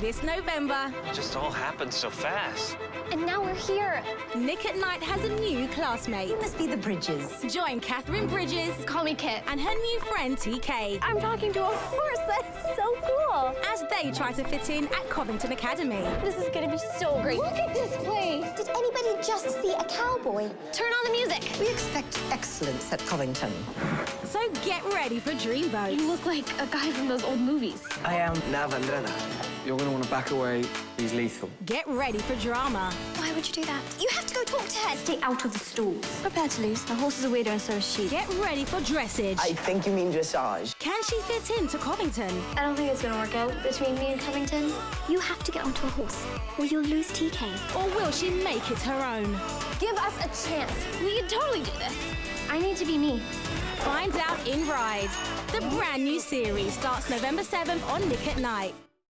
this November. It just all happened so fast. And now we're here. Nick at Night has a new classmate. You must be the Bridges. Join Catherine Bridges Call me Kit. and her new friend TK I'm talking to a horse. That's so cool. as they try to fit in at Covington Academy. This is gonna be so great. Look at this place. Did anybody just see a cowboy? Turn on the music. We expect excellence at Covington. So get ready for dreamboats. You look like a guy from those old movies. I am Navandrena. You're going to want to back away. He's lethal. Get ready for drama. Why would you do that? You have to go talk to her. Stay out of the stalls. Prepare to lose. The horse is a weirdo and so is she. Get ready for dressage. I think you mean dressage. Can she fit into Covington? I don't think it's gonna work out between me and Covington. You have to get onto a horse, or you'll lose TK. Or will she make it her own? Give us a chance. We can totally do this. I need to be me. Find out in Ride. The brand new series starts November 7th on Nick at Night.